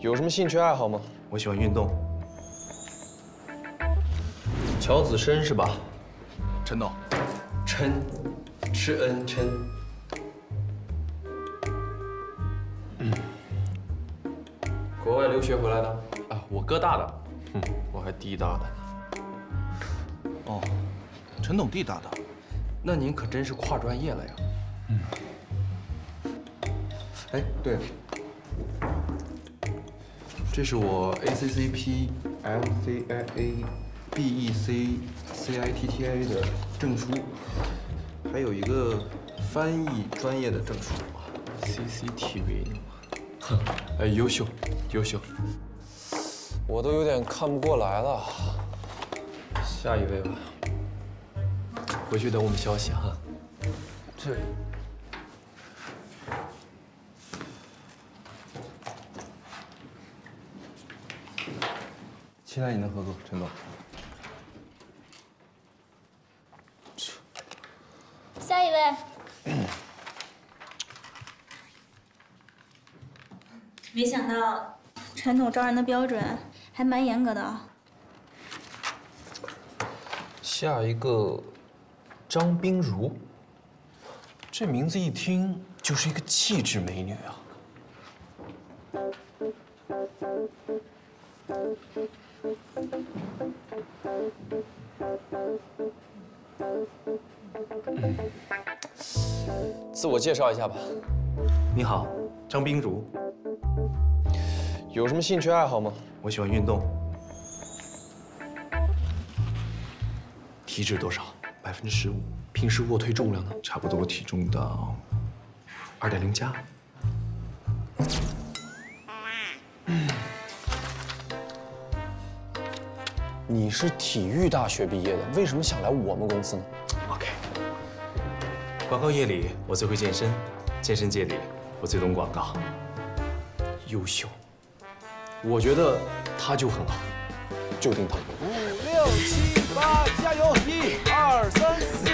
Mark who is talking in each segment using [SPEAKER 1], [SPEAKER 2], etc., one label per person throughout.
[SPEAKER 1] 有什么兴趣爱好吗？
[SPEAKER 2] 我喜欢运动。
[SPEAKER 1] 乔子申是吧？
[SPEAKER 2] 陈董，
[SPEAKER 1] 琛，吃恩琛。嗯，国外留学回来的？啊，我哥大的。哼，我还弟大的。
[SPEAKER 2] 哦，陈董弟大的，
[SPEAKER 1] 那您可真是跨专业了呀。嗯。
[SPEAKER 2] 哎，对了，这是我 ACCP、MCIA、BEC、CITTA 的证书，还有一个翻译专业的证书。
[SPEAKER 1] CCTV，哼，哎，优秀，优秀。我都有点看不过来了。下一位吧，回去等我们消息哈。这。
[SPEAKER 2] 期待你的合作，陈总。
[SPEAKER 3] 下一位。没想到陈总招人的标准还蛮严格的啊。
[SPEAKER 1] 下一个，张冰如。这名字一听就是一个气质美女啊。自我介绍一下吧。
[SPEAKER 2] 你好，张冰如。
[SPEAKER 1] 有什么兴趣爱好吗？
[SPEAKER 2] 我喜欢运动。体脂多少？百分之十五。平时卧推重量呢？差不多体重到二点零加。
[SPEAKER 1] 你是体育大学毕业的，为什么想来我们公司呢
[SPEAKER 2] ？OK。广告业里我最会健身，健身界里我最懂广告。
[SPEAKER 1] 优秀。我觉得他就很好，就定他。
[SPEAKER 4] 五六七八，加油！一二三四，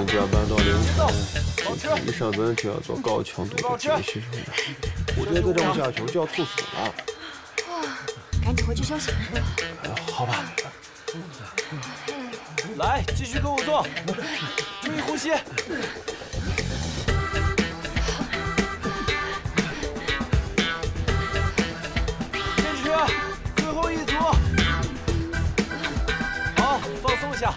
[SPEAKER 5] 天加班到凌晨，一上班就要做高强度的间歇训练，我觉得再这么下去我就要猝死了。
[SPEAKER 3] 赶紧回去休息。
[SPEAKER 1] 好吧。
[SPEAKER 4] 来，继续跟我做，注意呼吸。坚持，最后一组。好，放松一下。